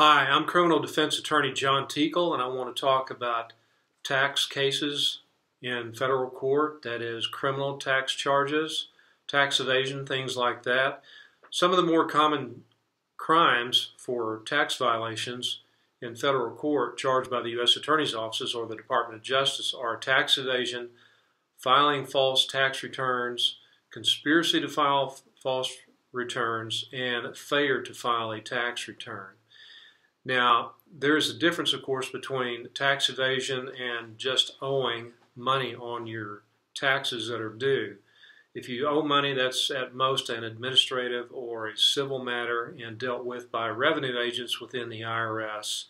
Hi, I'm criminal defense attorney John Teakell, and I want to talk about tax cases in federal court that is, criminal tax charges, tax evasion, things like that. Some of the more common crimes for tax violations in federal court charged by the U.S. Attorney's offices or the Department of Justice are tax evasion, filing false tax returns, conspiracy to file false returns, and failure to file a tax return. Now, there is a difference, of course, between tax evasion and just owing money on your taxes that are due. If you owe money, that's at most an administrative or a civil matter and dealt with by revenue agents within the IRS.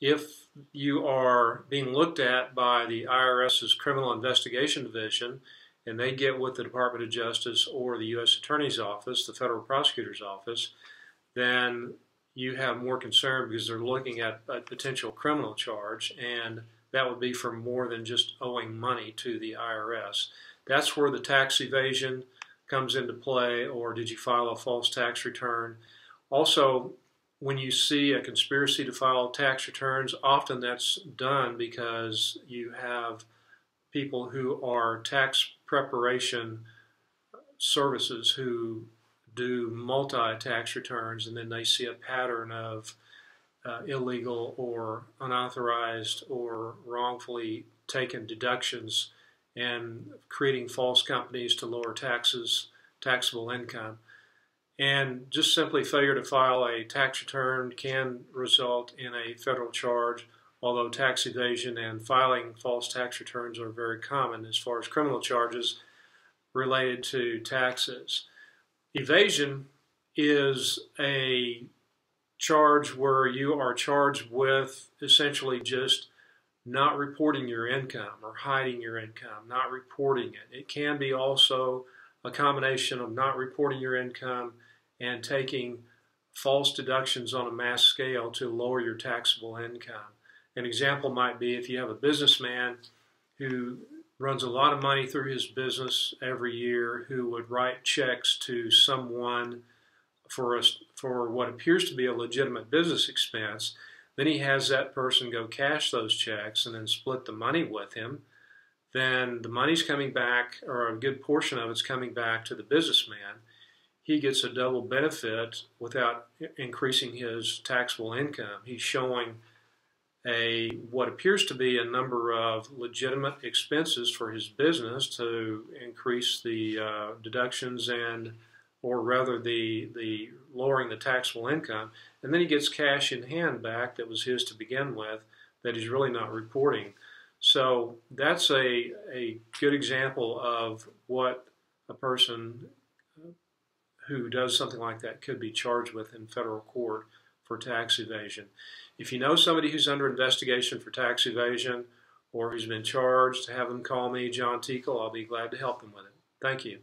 If you are being looked at by the IRS's Criminal Investigation Division and they get with the Department of Justice or the U.S. Attorney's Office, the Federal Prosecutor's Office, then you have more concern because they're looking at a potential criminal charge, and that would be for more than just owing money to the IRS. That's where the tax evasion comes into play, or did you file a false tax return? Also, when you see a conspiracy to file tax returns, often that's done because you have people who are tax preparation services who do multi tax returns and then they see a pattern of uh, illegal or unauthorized or wrongfully taken deductions and creating false companies to lower taxes, taxable income. And just simply failure to file a tax return can result in a federal charge, although tax evasion and filing false tax returns are very common as far as criminal charges related to taxes. Evasion is a charge where you are charged with essentially just not reporting your income or hiding your income, not reporting it. It can be also a combination of not reporting your income and taking false deductions on a mass scale to lower your taxable income. An example might be if you have a businessman who runs a lot of money through his business every year who would write checks to someone for us for what appears to be a legitimate business expense. Then he has that person go cash those checks and then split the money with him. Then the money's coming back, or a good portion of it's coming back to the businessman. He gets a double benefit without increasing his taxable income. He's showing a what appears to be a number of legitimate expenses for his business to increase the uh, deductions and or rather the the lowering the taxable income. And then he gets cash in hand back that was his to begin with that he's really not reporting. So that's a a good example of what a person who does something like that could be charged with in federal court for tax evasion. If you know somebody who's under investigation for tax evasion or who's been charged, have them call me, John Teakell. I'll be glad to help them with it. Thank you.